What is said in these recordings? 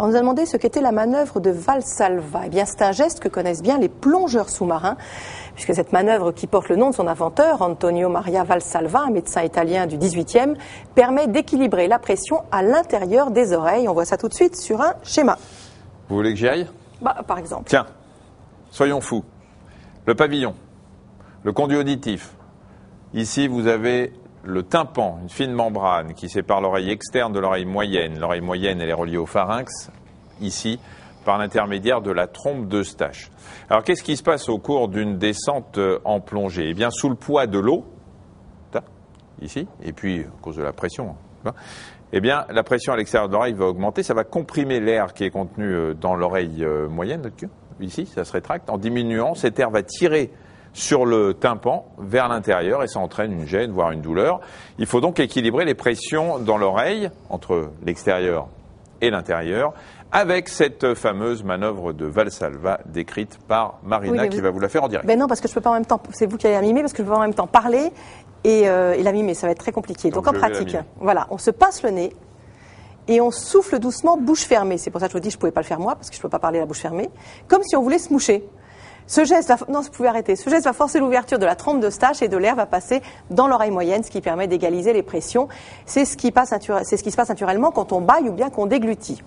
On nous a demandé ce qu'était la manœuvre de Valsalva. Eh bien, c'est un geste que connaissent bien les plongeurs sous-marins, puisque cette manœuvre qui porte le nom de son inventeur, Antonio Maria Valsalva, un médecin italien du 18e, permet d'équilibrer la pression à l'intérieur des oreilles. On voit ça tout de suite sur un schéma. Vous voulez que j'y aille? Bah, par exemple. Tiens, soyons fous. Le pavillon, le conduit auditif. Ici, vous avez le tympan, une fine membrane qui sépare l'oreille externe de l'oreille moyenne. L'oreille moyenne, elle est reliée au pharynx, ici, par l'intermédiaire de la trompe d'Eustache. Alors, qu'est-ce qui se passe au cours d'une descente euh, en plongée? Eh bien, sous le poids de l'eau, ici, et puis, à cause de la pression, hein, eh bien, la pression à l'extérieur de l'oreille va augmenter, ça va comprimer l'air qui est contenu euh, dans l'oreille euh, moyenne, ici, ça se rétracte. En diminuant, cet air va tirer sur le tympan vers l'intérieur et ça entraîne une gêne, voire une douleur. Il faut donc équilibrer les pressions dans l'oreille entre l'extérieur et l'intérieur avec cette fameuse manœuvre de Valsalva décrite par Marina qui va vous la faire en direct. Ben non, parce que je peux pas en même temps, c'est vous qui allez la mimer, parce que je peux pas en même temps parler et, euh, et la mimer, ça va être très compliqué. Donc, donc en pratique, voilà, on se passe le nez et on souffle doucement, bouche fermée. C'est pour ça que je vous dis, je pouvais pas le faire moi, parce que je peux pas parler la bouche fermée, comme si on voulait se moucher. Ce geste va, non, vous pouvez arrêter. Ce geste va forcer l'ouverture de la trompe de stache et de l'air va passer dans l'oreille moyenne, ce qui permet d'égaliser les pressions. C'est ce, qui se passe naturellement quand on baille ou bien qu'on déglutit.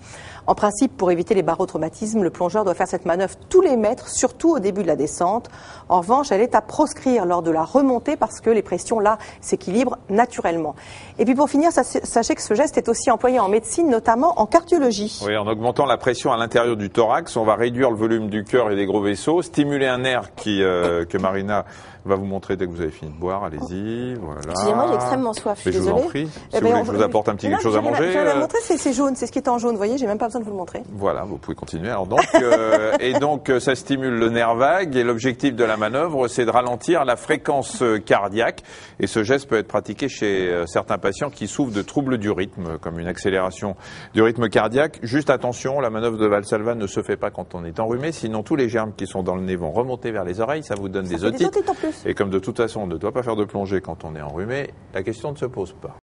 En principe, pour éviter les barotraumatismes, le plongeur doit faire cette manœuvre tous les mètres, surtout au début de la descente. En revanche, elle est à proscrire lors de la remontée parce que les pressions là s'équilibrent naturellement. Et puis pour finir, sachez que ce geste est aussi employé en médecine, notamment en cardiologie. Oui, en augmentant la pression à l'intérieur du thorax, on va réduire le volume du cœur et des gros vaisseaux, un nerf qui, euh, que Marina va vous montrer dès que vous avez fini de boire. Allez-y, voilà. Excusez-moi, j'ai extrêmement soif. Je, suis je vous en prie. Si eh vous ben, voulez que je vous apporte un petit quelque chose à manger. Je vais vous euh. montrer, c'est jaune, c'est ce qui est en jaune. Vous voyez, j'ai même pas besoin de vous le montrer. Voilà, vous pouvez continuer. Alors donc, euh, et donc, ça stimule le nerf vague. Et l'objectif de la manœuvre, c'est de ralentir la fréquence cardiaque. Et ce geste peut être pratiqué chez certains patients qui souffrent de troubles du rythme, comme une accélération du rythme cardiaque. Juste attention, la manœuvre de Valsalva ne se fait pas quand on est enrhumé, sinon tous les germes qui sont dans le nez vont remonter vers les oreilles, ça vous donne des otites. Des otites en plus. Et comme de toute façon on ne doit pas faire de plongée quand on est enrhumé, la question ne se pose pas.